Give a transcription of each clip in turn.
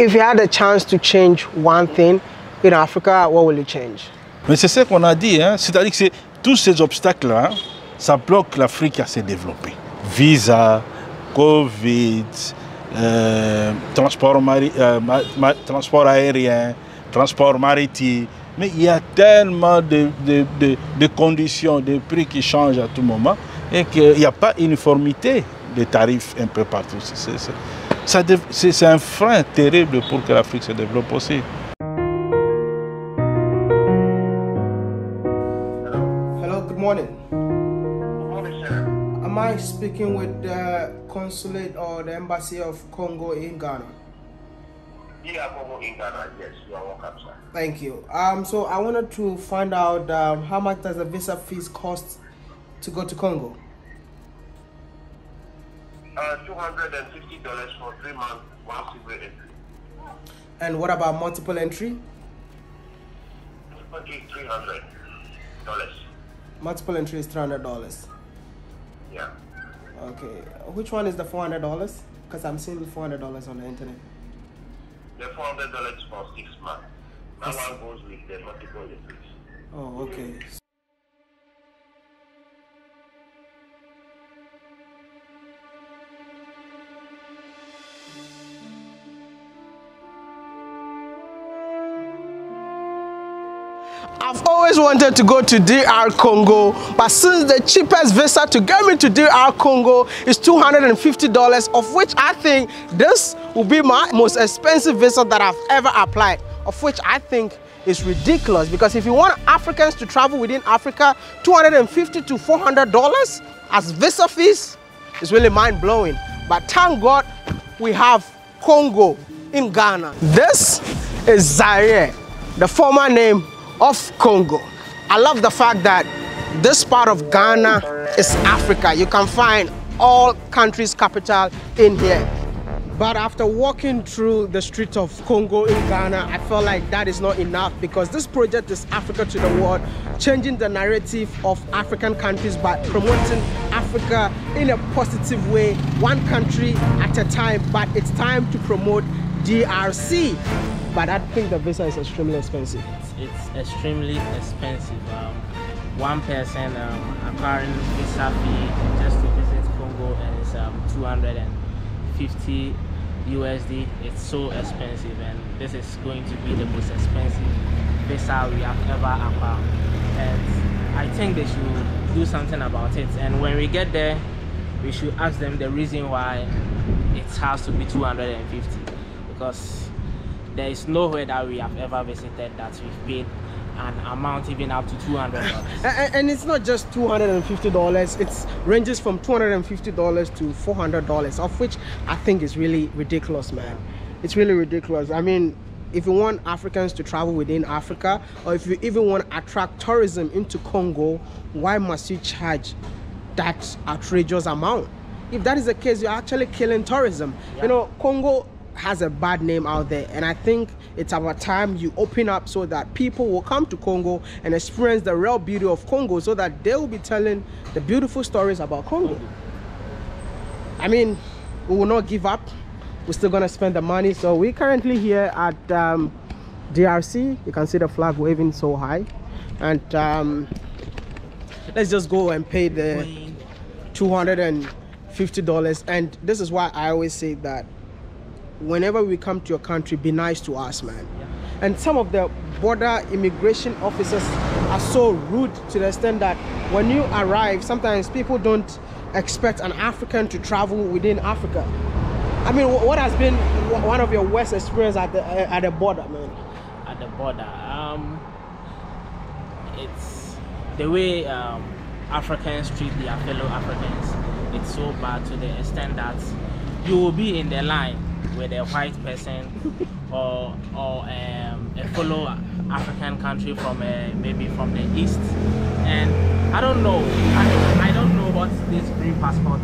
If you had a chance to change one thing in Africa, what will you change? Mais c'est ce qu'on a dit, hein? c'est-à-dire que tous ces obstacles-là, ça bloque l'Afrique à se développer. Visa, Covid, euh, euh, transport aérien, transport maritime. Mais il y a tellement de, conditions, de prix qui changent à tout moment et qu'il n'y a pas uniformité des tarifs un peu partout. C'est c'est un frein terrible pour que l'Afrique se développe aussi. Hello, good morning. Good Morning, sir. Am I speaking with the consulate or the embassy of Congo in Ghana? Yeah, Congo in Ghana. Yes, you are welcome, sir. Thank you. Um, so I wanted to find out um, how much does a visa fees cost to go to Congo? Uh, two hundred and fifty dollars for three months, one single entry. And what about multiple entry? Three hundred dollars. Multiple entry is three hundred dollars. Yeah. Okay. Which one is the four hundred dollars? Because I'm seeing four hundred dollars on the internet. The four hundred dollars for six months. That one goes with the multiple entries. Oh, okay. I've always wanted to go to DR Congo, but since the cheapest visa to get me to DR Congo is $250, of which I think this will be my most expensive visa that I've ever applied, of which I think is ridiculous because if you want Africans to travel within Africa, $250 to $400 as visa fees is really mind blowing. But thank God we have Congo in Ghana. This is Zaire, the former name of Congo. I love the fact that this part of Ghana is Africa. You can find all countries' capital in here. But after walking through the streets of Congo in Ghana, I felt like that is not enough because this project is Africa to the world, changing the narrative of African countries by promoting Africa in a positive way, one country at a time. But it's time to promote DRC. But I think the visa is extremely expensive. it's extremely expensive. Um, one person um, acquiring visa fee just to visit Congo is um, 250 USD. It's so expensive, and this is going to be the most expensive visa we have ever acquired. And I think they should do something about it. And when we get there, we should ask them the reason why it has to be 250 because there is nowhere that we have ever visited that we've paid an amount even up to two hundred dollars. And, and it's not just $250, it ranges from $250 to $400, of which I think is really ridiculous, man. It's really ridiculous. I mean, if you want Africans to travel within Africa, or if you even want to attract tourism into Congo, why must you charge that outrageous amount? If that is the case, you're actually killing tourism. You know, Congo has a bad name out there, and I think it's about time you open up so that people will come to Congo and experience the real beauty of Congo so that they will be telling the beautiful stories about Congo. I mean, we will not give up. We're still gonna spend the money. So we're currently here at um, DRC. You can see the flag waving so high, and um, let's just go and pay the two hundred and fifty dollars. And this is why I always say that whenever we come to your country, be nice to us, man. And some of the border immigration officers are so rude to the extent that when you arrive, sometimes people don't expect an African to travel within Africa. I mean, what has been one of your worst experience at the uh, at the border, man? at the border. Um, it's the way um, Africans treat their fellow Africans. It's so bad to the extent that you will be in the line with a white person or or um, a fellow African country from a, maybe from the east, and I don't know. I, I don't know what this green passport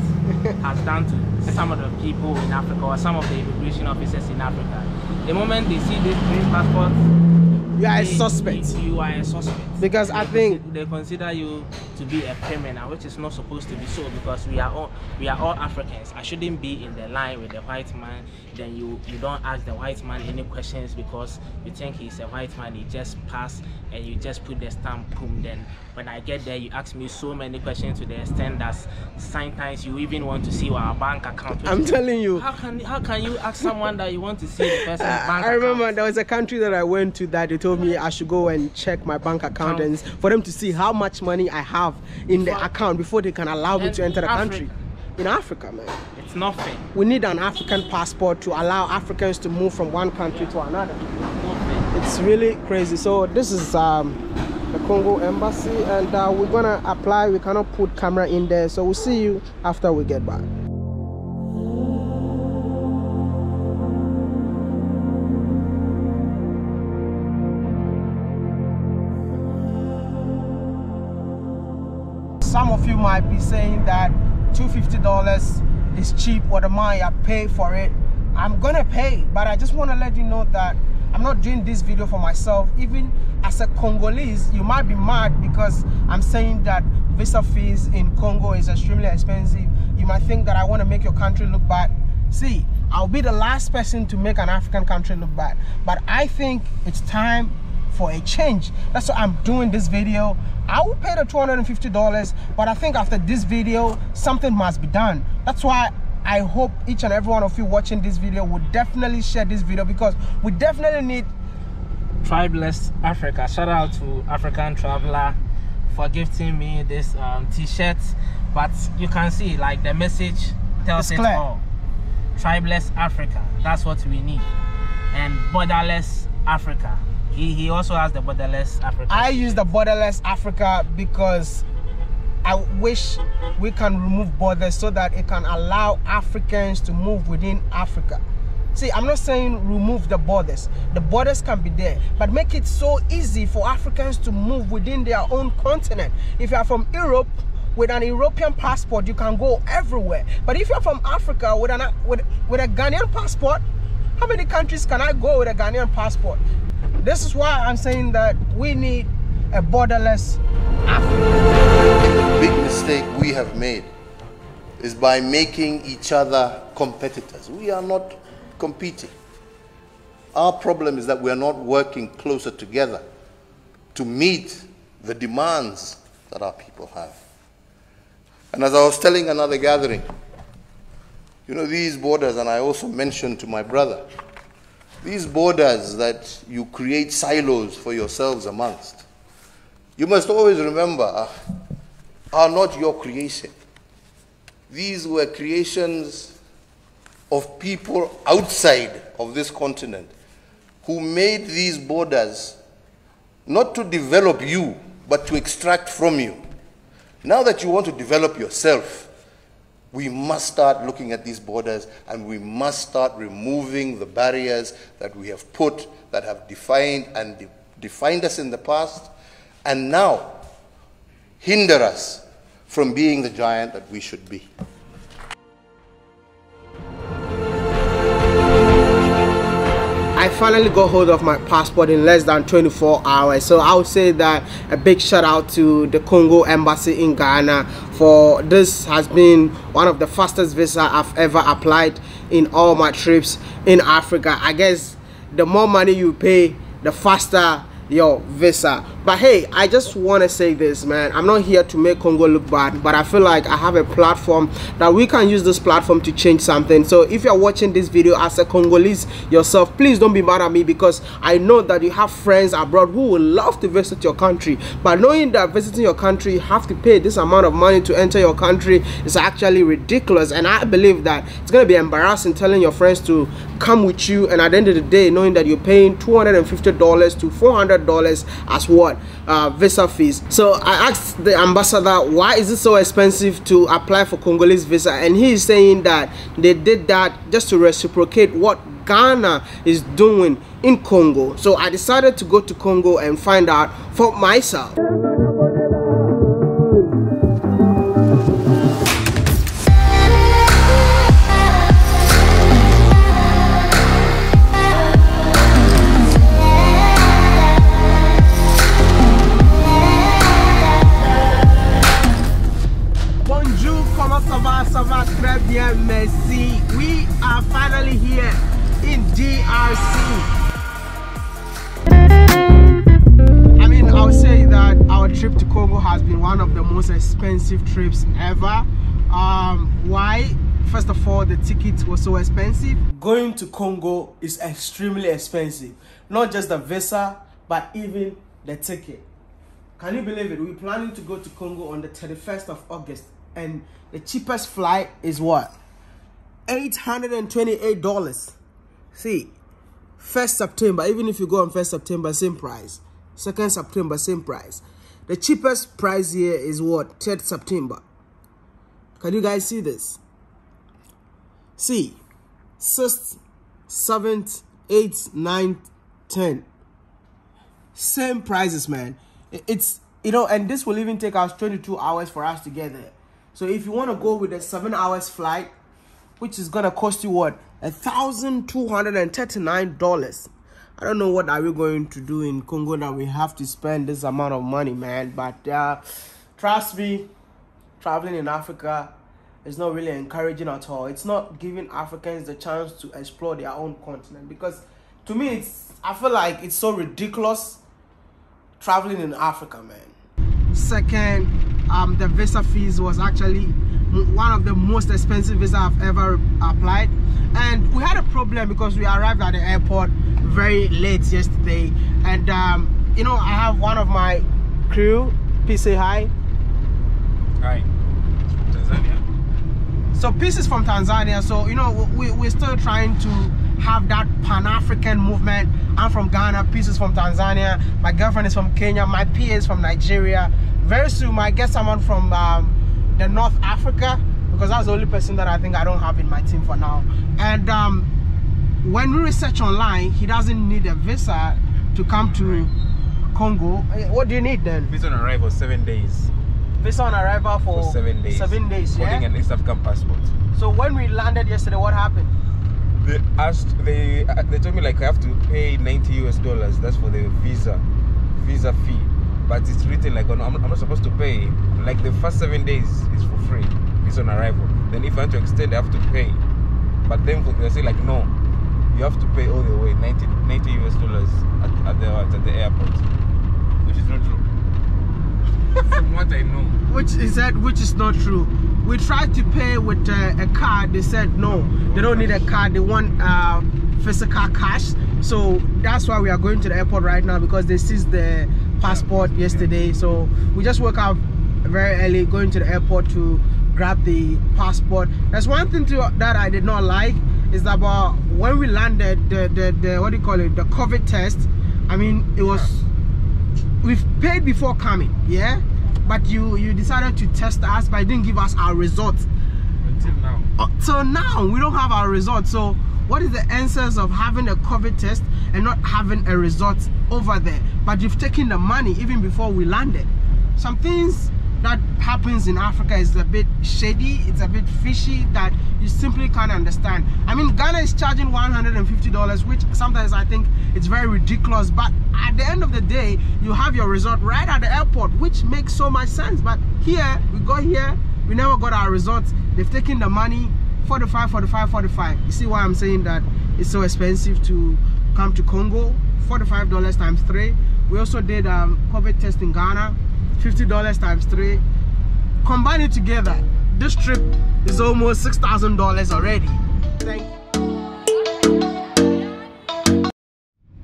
has done to some of the people in Africa or some of the immigration officers in Africa. The moment they see this green passport, You are a suspect. You, you are a suspect. Because I think- they consider you to be a criminal, which is not supposed to be so. Because we are all we are all Africans. I shouldn't be in the line with the white man. Then you you don't ask the white man any questions because you think he's a white man. He just pass and you just put the stamp. Boom. Then when I get there, you ask me so many questions to the extent that sometimes you even want to see our bank account. I'm telling you. How can how can you ask someone that you want to see the person's bank I remember account? there was a country that I went to that they told me I should go and check my bank account and for them to see how much money I have in the account before they can allow me to enter the Africa. country. In Africa, man. It's nothing. We need an African passport to allow Africans to move from one country to another. Nothing. It's really crazy. So this is um, the Congo embassy and uh, we're gonna apply. We cannot put camera in there. So we'll see you after we get back. Some of you might be saying that $250 is cheap or the money I pay for it. I'm gonna pay, but I just want to let you know that I'm not doing this video for myself. Even as a Congolese, you might be mad because I'm saying that visa fees in Congo is extremely expensive. You might think that I want to make your country look bad. See, I'll be the last person to make an African country look bad, but I think it's time for a change. That's why I'm doing this video. I will pay the $250, but I think after this video, something must be done. That's why I hope each and every one of you watching this video would definitely share this video because we definitely need Tribeless Africa. Shout out to African Traveler for gifting me this um, t-shirt. But you can see like the message tells It's it clear. all. Tribeless Africa. That's what we need. And borderless Africa. He, he also has the borderless Africa. I use the borderless Africa because I wish we can remove borders so that it can allow Africans to move within Africa. See, I'm not saying remove the borders. The borders can be there, but make it so easy for Africans to move within their own continent. If you are from Europe with an European passport, you can go everywhere. But if you're from Africa with an with, with a Ghanaian passport, how many countries can I go with a Ghanaian passport? This is why I'm saying that we need a borderless Africa. The big mistake we have made is by making each other competitors. We are not competing. Our problem is that we are not working closer together to meet the demands that our people have. And as I was telling another gathering, you know, these borders, and I also mentioned to my brother, these borders that you create silos for yourselves amongst, you must always remember uh, are not your creation. These were creations of people outside of this continent who made these borders not to develop you, but to extract from you. Now that you want to develop yourself, we must start looking at these borders and we must start removing the barriers that we have put, that have defined and de- defined us in the past, and now hinder us from being the giant that we should be. Finally got hold of my passport in less than 24 hours. So I would say that a big shout out to the Congo Embassy in Ghana for this has been one of the fastest visa I've ever applied in all my trips in Africa. I guess the more money you pay, the faster your visa but hey i just want to say this man. I'm not here to make congo look bad but i feel like i have a platform that we can use this platform to change something. So if you're watching this video as a congolese yourself please don't be mad at me because i know that you have friends abroad who would love to visit your country. But knowing that visiting your country you have to pay this amount of money to enter your country is actually ridiculous. And i believe that it's going to be embarrassing telling your friends to come with you and at the end of the day knowing that you're paying $250 to $400 as what uh, visa fees. So i asked the ambassador why is it so expensive to apply for congolese visa? And he is saying that they did that just to reciprocate what ghana is doing in congo. So i decided to go to congo and find out for myself I mean, I'll say that our trip to Congo has been one of the most expensive trips ever. Um, why? First of all, the ticket was so expensive. Going to Congo is extremely expensive. Not just the visa, but even the ticket. Can you believe it? We're planning to go to Congo on the 31st of August. And the cheapest flight is what? $828. See, 1st September, even if you go on 1st September, same price. 2nd September, same price. The cheapest price here is what? 3rd September. Can you guys see this? See, 6th, 7th, 8th, 9th, 10th. Same prices, man. It's, you know, and this will even take us 22 hours for us to get there. So if you want to go with a 7 hours flight, which is going to cost you what? $1,239. I don't know what are we going to do in Congo that we have to spend this amount of money, man. But uh, trust me, traveling in Africa is not really encouraging at all. It's not giving Africans the chance to explore their own continent because to me, it's I feel like it's so ridiculous traveling in Africa, man. Second, um, the visa fees was actually one of the most expensive visa I've ever applied. And we had a problem because we arrived at the airport very late yesterday. And um, you know I have one of my crew please say hi. Hi. Tanzania. so peace is from Tanzania. So you know we, we're still trying to have that pan-African movement. I'm from Ghana peace is from Tanzania. My girlfriend is from Kenya my PA is from Nigeria. Very soon I get someone from um, the North Africa because that's the only person that I think I don't have in my team for now. And um, when we research online, he doesn't need a visa to come to Congo. Eh, What do you need then? Visa on arrival seven days. Visa on arrival for, For seven days. Seven days, Holding yeah. an East African passport. So when we landed yesterday, what happened? They asked. They uh, they told me like I have to pay 90 US dollars. That's for the visa, visa fee. But it's written like oh, no, I'm, I'm not supposed to pay. Like the first seven days is for free. It's on arrival. Then if I want to extend, I have to pay. But then they say like no, you have to pay all the way 90, 90 US dollars at, at the at the airport, which is not true. From what I know. Which is said, which is not true. We tried to pay with uh, a card. They said no, they don't need a card. They want uh, physical cash. So that's why we are going to the airport right now because they seized the passport yesterday. So we just woke up very early, going to the airport to grab the passport. There's one thing to, that I did not like is that about when we landed, the, the the what do you call it, the COVID test. I mean, it was we've paid before coming yeah but you you decided to test us but you didn't give us our results Until now. so now we don't have our results so what is the answers of having a covid test and not having a resort over there. But you've taken the money even before we landed. Some things that happens in africa is a bit shady it's a bit fishy that you simply can't understand. I mean ghana is charging 150 dollars which sometimes i think it's very ridiculous but at the end of the day you have your resort right at the airport which makes so much sense. But here we got here we never got our results they've taken the money 45 45 45 you see why i'm saying that it's so expensive to come to congo 45 dollars times three we also did um covid test in ghana 50 dollars times three combine it together this trip is almost six thousand dollars already thank you.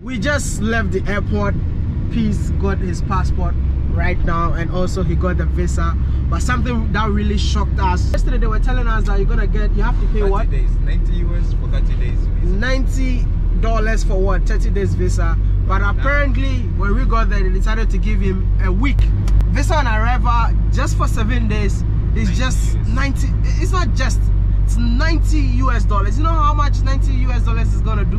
we just left the airport peace got his passport right now and also he got the visa but something that really shocked us yesterday they were telling us that you're gonna get you have to pay 30 what days. 90 US for 30 days. visa. 90 dollars for what 30 days visa. But apparently when we got there they decided to give him a week. Visa on arrival just for seven days is just US. 90 it's not just it's 90 us dollars. You know how much 90 us dollars is gonna do?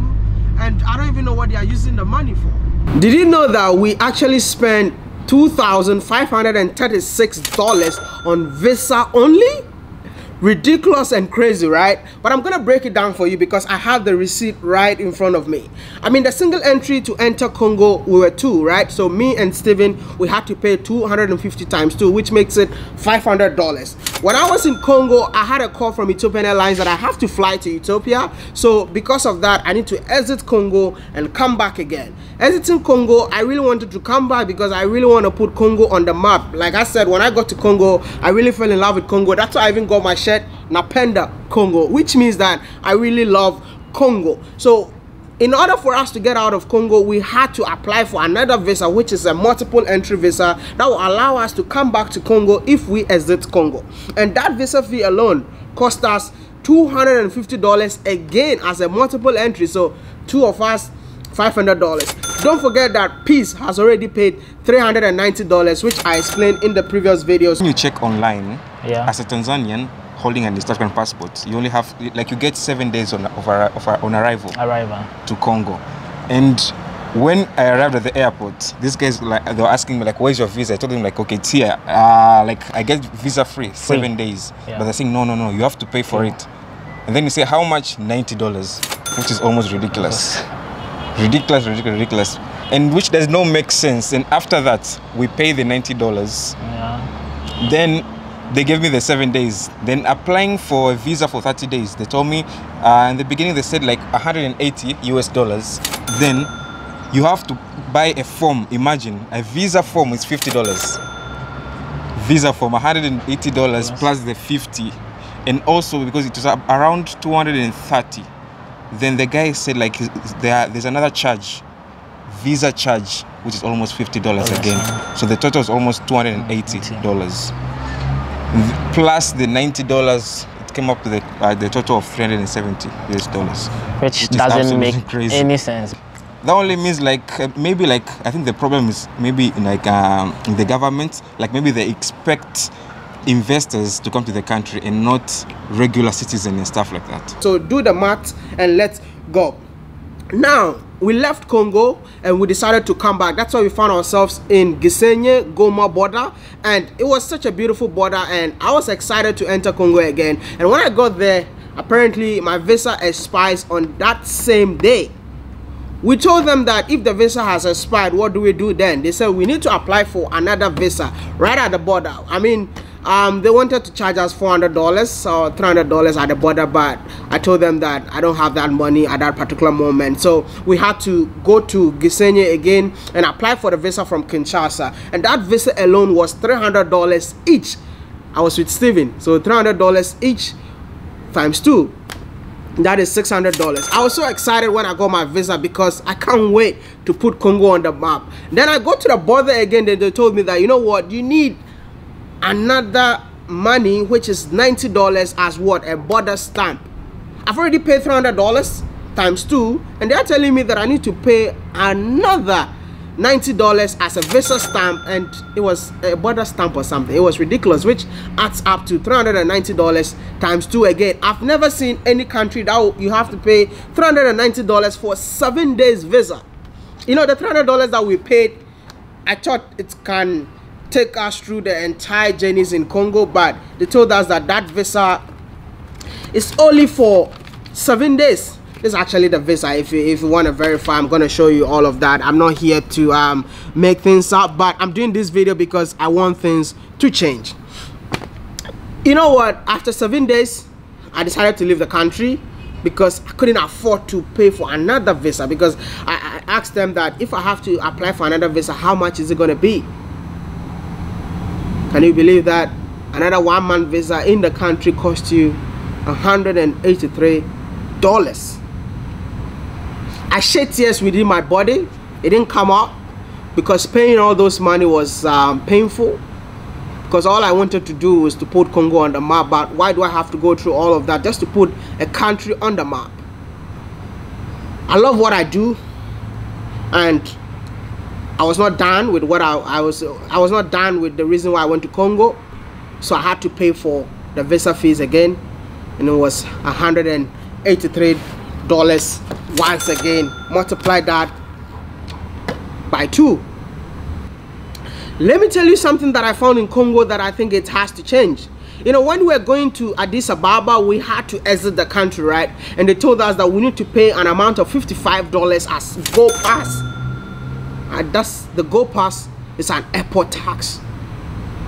And i don't even know what they are using the money for. Did you know that we actually spent $2,536 on visa only ridiculous and crazy, right? But I'm gonna break it down for you because I have the receipt right in front of me. I mean, the single entry to enter Congo, we were two, right? So me and Steven, we had to pay 250 times two, which makes it $500. When I was in Congo, I had a call from Ethiopian Airlines that I have to fly to Ethiopia. So because of that, I need to exit Congo and come back again. Exiting Congo, I really wanted to come back because I really want to put Congo on the map. Like I said, when I got to Congo, I really fell in love with Congo. That's why I even got my shirt Napenda Congo, which means that I really love Congo. So in order for us to get out of Congo, we had to apply for another visa, which is a multiple entry visa that will allow us to come back to Congo if we exit Congo. And that visa fee alone cost us $250 again as a multiple entry. So two of us, $500. Don't forget that Peace has already paid $390, which I explained in the previous videos. When you check online, Yeah. as a Tanzanian holding an East African passport, you only have like you get seven days on of, of, on arrival Arrival. to Congo, and when I arrived at the airport, these guys like they were asking me like, "Where's your visa?" I told them like, "Okay, it's here. Uh, like I get visa free, seven days." Yeah. But they're saying, "No, no, no, you have to pay for it." And then you say, "How much?" Ninety dollars, which is almost ridiculous, ridiculous, ridiculous, ridiculous, and which does not make sense. And after that, we pay the ninety dollars Yeah. then they gave me the seven days. Then applying for a visa for 30 days they told me uh, in the beginning they said like 180 us dollars. Then you have to buy a form. Imagine a visa form is 50 dollars. Visa form 180 dollars plus the 50 and also because it was around 230 then the guy said like there there's another charge visa charge which is almost 50 dollars again. so the total is almost 280 dollars plus the 90 dollars it came up to the uh, the total of 370 us dollars Which, is doesn't make crazy. any sense. that only means like uh, maybe like i think the problem is maybe in like um, in the government like maybe they expect investors to come to the country and not regular citizens and stuff like that So do the math and let's go. Now we left Congo and we decided to come back. That's why we found ourselves in Gisenyi Goma border, and it was such a beautiful border. And I was excited to enter Congo again. And when I got there, apparently my visa expires on that same day. We told them that if the visa has expired, what do we do then? They said we need to apply for another visa right at the border. I mean, um, they wanted to charge us $400 or $300 at the border, but I told them that I don't have that money at that particular moment. So we had to go to Gisenyi again and apply for the visa from Kinshasa. And that visa alone was $300 each. I was with Steven. So $300 each times two that is $600 i was so excited when i got my visa because i can't wait to put congo on the map then i go to the border again and they told me that you know what you need another money which is $90 as what? A border stamp. I've already paid $300 times two and they're telling me that i need to pay another $90 as a visa stamp and it was a border stamp or something. It was ridiculous which adds up to $390 times two again. I've never seen any country that you have to pay $390 for seven days visa. You know the $300 that we paid i thought it can take us through the entire journeys in congo but they told us that that visa it's only for seven days. This is actually the visa. If you if you want to verify i'm going to show you all of that. I'm not here to um make things up but i'm doing this video because i want things to change. You know what? After seven days i decided to leave the country because i couldn't afford to pay for another visa because i, I asked them that if i have to apply for another visa how much is it going to be can you believe that? Another one month visa in the country cost you 183 dollars. I shed tears within my body. It didn't come out because paying all those money was um, painful. Because all i wanted to do was to put congo on the map but why do i have to go through all of that just to put a country on the map? I love what i do and I was not done with what I, I was I was not done with the reason why I went to Congo. So I had to pay for the visa fees again. And it was 183 dollars once again. Multiply that by two. Let me tell you something that I found in Congo that I think it has to change. You know, when we were going to Addis Ababa, we had to exit the country, right? And they told us that we need to pay an amount of $55 as Go Pass. And that's the Go Pass is an airport tax.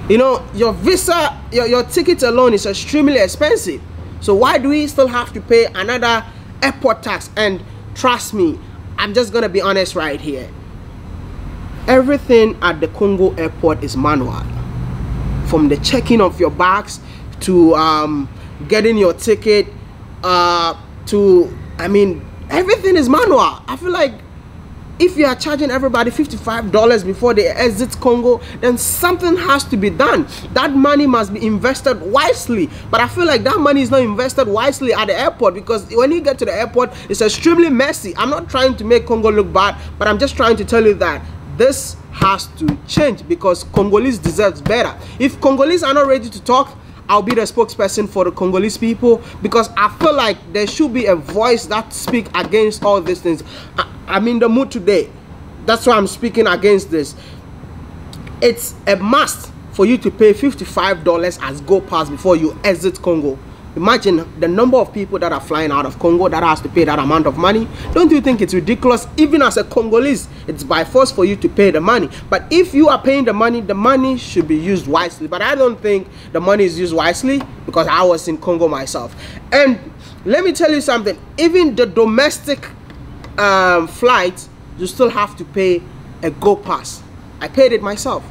You know, your visa, your, your ticket alone is extremely expensive. So why do we still have to pay another airport tax? And trust me, I'm just gonna be honest right here. Everything at the Congo airport is manual. From the checking of your bags to um, getting your ticket uh, to, I mean, everything is manual. I feel like if you are charging everybody $55 before they exit Congo, then something has to be done. That money must be invested wisely. But I feel like that money is not invested wisely at the airport because when you get to the airport, it's extremely messy. I'm not trying to make Congo look bad, but I'm just trying to tell you that this has to change because Congolese deserves better. If Congolese are not ready to talk, I'll be the spokesperson for the Congolese people because I feel like there should be a voice that speak against all these things. I, I'm in the mood today. That's why I'm speaking against this. It's a must for you to pay $55 as go pass before you exit Congo. Imagine the number of people that are flying out of Congo that has to pay that amount of money. Don't you think it's ridiculous? Even as a Congolese, it's by force for you to pay the money. But if you are paying the money, the money should be used wisely. But I don't think the money is used wisely because I was in Congo myself. And let me tell you something, even the domestic um, flight, you still have to pay a go pass. I paid it myself.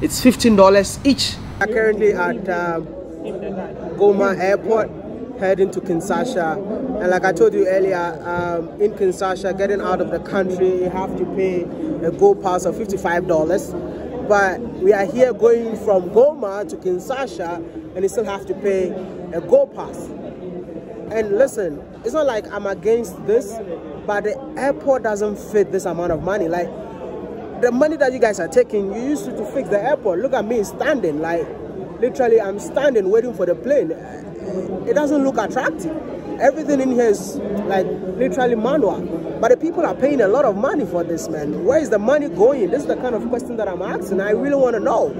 It's $15 each. I'm currently at um, Goma Airport heading to Kinshasa. And like I told you earlier, um, in Kinshasa, getting out of the country, you have to pay a go pass of $55. But we are here going from Goma to Kinshasa and you still have to pay a go pass. And listen, it's not like I'm against this, but the airport doesn't fit this amount of money. Like the money that you guys are taking, you used to, to fix the airport. Look at me standing, like literally I'm standing waiting for the plane. It doesn't look attractive. Everything in here is like literally manual. But the people are paying a lot of money for this, man. Where is the money going? This is the kind of question that I'm asking. I really want to know.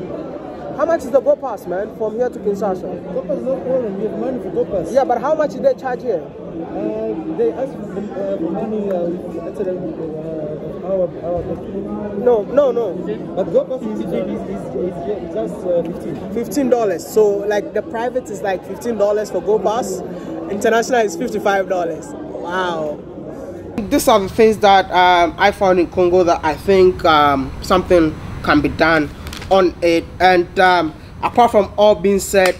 How much is the go pass, man, from here to Kinshasa? Go pass no problem. You have money for go pass. Yeah, but how much did they charge here? Uh, they ask for the uh, money. Uh, our our. No, no, no. But go pass is, is, is, is, is just uh, fifteen. Fifteen dollars. So like the private is like fifteen dollars for Go Pass. International is fifty-five dollars. Wow. These are the things that um, I found in Congo that I think um, something can be done on it. And um, apart from all being said,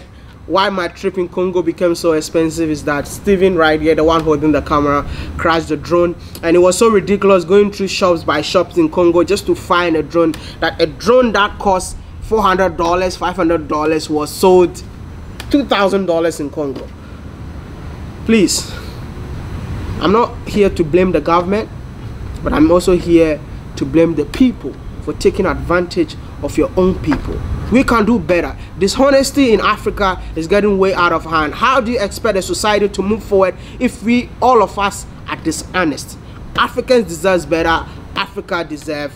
why my trip in Congo became so expensive is that Steven right here, the one holding the camera, crashed the drone and it was so ridiculous going through shops by shops in Congo just to find a drone that a drone that cost $400, $500 was sold $2,000 in Congo. Please, I'm not here to blame the government, but I'm also here to blame the people for taking advantage of your own people. We can do better. Dishonesty in Africa is getting way out of hand. How do you expect a society to move forward if we, all of us, are dishonest? Africans deserve better. Africa deserves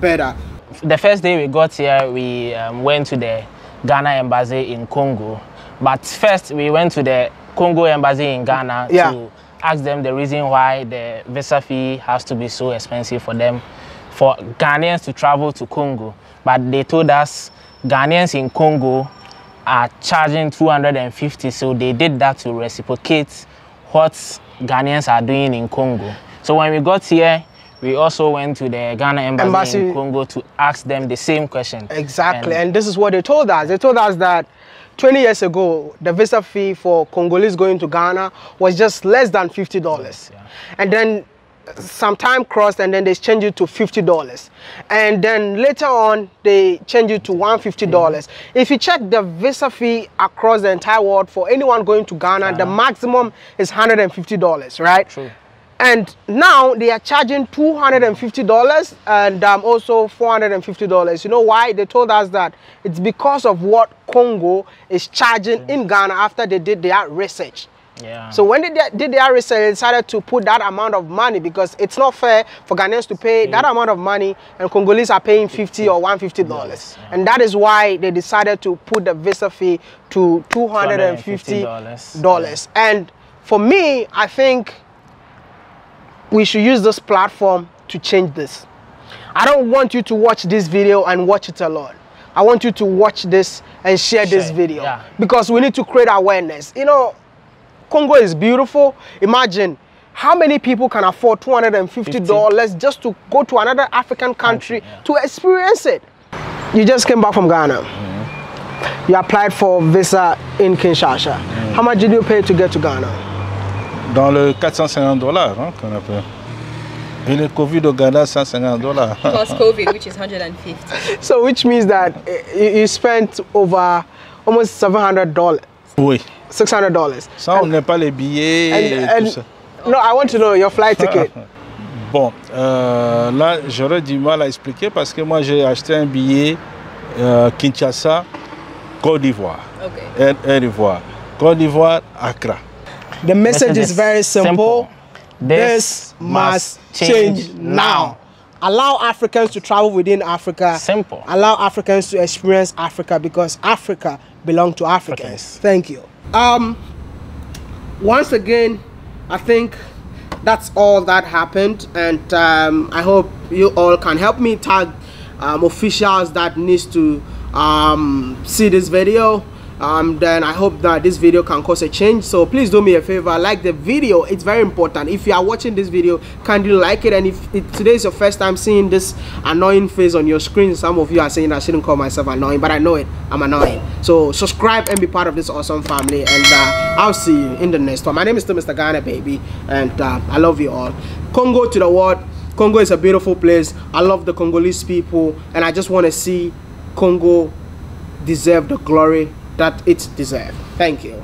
better. The first day we got here, we um, went to the Ghana embassy in Congo. But first, we went to the Congo embassy in Ghana Yeah. to ask them the reason why the visa fee has to be so expensive for them, for Ghanaians to travel to Congo. But they told us Ghanaians in Congo are charging 250, so they did that to reciprocate what Ghanaians are doing in Congo. So when we got here, we also went to the Ghana embassy, Embassy. in Congo to ask them the same question. Exactly, And- and this is what they told us. They told us that 20 years ago, the visa fee for Congolese going to Ghana was just less than $50. yeah. And then some time crossed and then they changed it to $50. And then later on, they changed it to $150. If you check the visa fee across the entire world for anyone going to Ghana, the maximum is $150, right? True. And now they are charging $250 and um, also $450. You know why? They told us that it's because of what Congo is charging in Ghana after they did their research. Yeah. So when they did research, they decided to put that amount of money because it's not fair for Ghanaians to pay that amount of money and Congolese are paying 50 or 150 dollars. And that is why they decided to put the visa fee to 250 dollars. And for me, I think we should use this platform to change this. I don't want you to watch this video and watch it alone. I want you to watch this and share, this video yeah. because we need to create awareness. You know, Congo is beautiful. Imagine how many people can afford $250 just to go to another African country, Country, yeah. to experience it. You just came back from Ghana. Mm-hmm. You applied for visa in Kinshasa. Mm. How much did you pay to get to Ghana? Dans le 450 dollars hein, qu'on appelle. Et le Covid au Ghana, 150 dollars. Plus COVID, which is 150. So which means that eh, you, you spent over almost $700, Oui. $600. Ça, on n'est pas les billets et And- tout and- ça. no, I want to know your flight ticket. Bon, euh, là, j'aurais du mal à expliquer parce que moi, j'ai acheté un billet euh, Kinshasa, Côte d'Ivoire. Okay. Air, Air d'Ivoire. Côte d'Ivoire, Accra. The message is very simple. simple. This must change now. Allow Africans to travel within Africa. Simple. Allow Africans to experience Africa because Africa belongs to Africans. Africans. Thank you. Um, once again, I think that's all that happened, and um, I hope you all can help me tag um, officials that needs to um, see this video. Um, then I hope that this video can cause a change. So please do me a favor, like the video. It's very important. If you are watching this video, kindly like it. And if it, today is your first time seeing this annoying face on your screen, some of you are saying I shouldn't call myself annoying, but I know it. I'm annoying. So subscribe and be part of this awesome family. And uh, I'll see you in the next one. My name is still Mr. Ghana, baby, and uh, I love you all. Congo to the world. Congo is a beautiful place. I love the Congolese people, and I just want to see Congo deserve the glory that it deserves. Thank you.